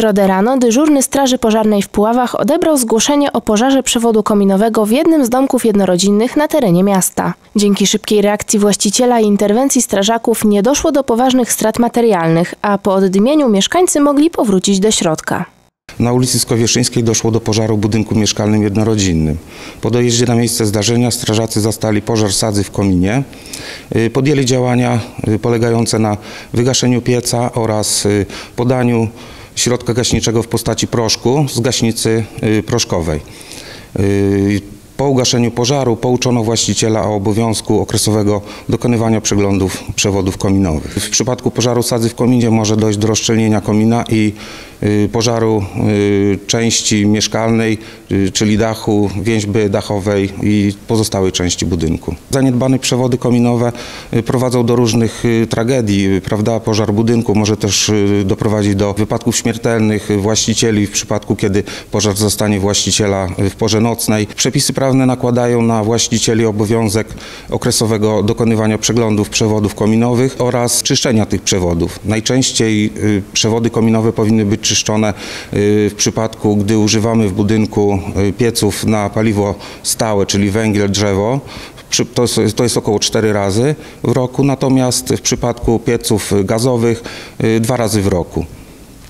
środę rano dyżurny Straży Pożarnej w Puławach odebrał zgłoszenie o pożarze przewodu kominowego w jednym z domków jednorodzinnych na terenie miasta. Dzięki szybkiej reakcji właściciela i interwencji strażaków nie doszło do poważnych strat materialnych, a po oddymieniu mieszkańcy mogli powrócić do środka. Na ulicy Skowieszyńskiej doszło do pożaru budynku mieszkalnym jednorodzinnym. Po dojeździe na miejsce zdarzenia strażacy zastali pożar sadzy w kominie. Y, Podjęli działania y, polegające na wygaszeniu pieca oraz y, podaniu środka gaśniczego w postaci proszku z gaśnicy y, proszkowej. Po ugaszeniu pożaru pouczono właściciela o obowiązku okresowego dokonywania przeglądów przewodów kominowych. W przypadku pożaru sadzy w kominie może dojść do rozszczelnienia komina i y, pożaru y, części mieszkalnej, y, czyli dachu, więźby dachowej i pozostałej części budynku. Zaniedbane przewody kominowe prowadzą do różnych tragedii, prawda? Pożar budynku może też doprowadzić do wypadków śmiertelnych właścicieli w przypadku, kiedy pożar zostanie właściciela w porze nocnej. Przepisy prawne nakładają na właścicieli obowiązek okresowego dokonywania przeglądów przewodów kominowych oraz czyszczenia tych przewodów. Najczęściej y, przewody kominowe powinny być czyszczone y, w przypadku, gdy używamy w budynku y, pieców na paliwo stałe, czyli węgiel, drzewo. To jest, to jest około 4 razy w roku, natomiast w przypadku pieców gazowych dwa razy w roku.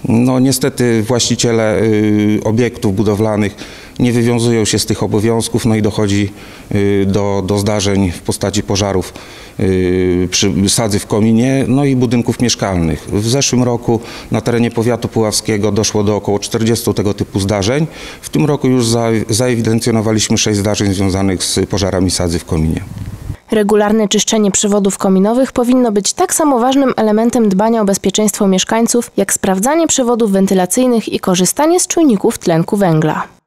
No niestety właściciele y, obiektów budowlanych nie wywiązują się z tych obowiązków, no i dochodzi y, do, do zdarzeń w postaci pożarów y, przy sadzy w kominie, no i budynków mieszkalnych. W zeszłym roku na terenie powiatu puławskiego doszło do około 40 tego typu zdarzeń. W tym roku już za, zaewidencjonowaliśmy 6 zdarzeń związanych z pożarami sadzy w kominie. Regularne czyszczenie przewodów kominowych powinno być tak samo ważnym elementem dbania o bezpieczeństwo mieszkańców, jak sprawdzanie przewodów wentylacyjnych i korzystanie z czujników tlenku węgla.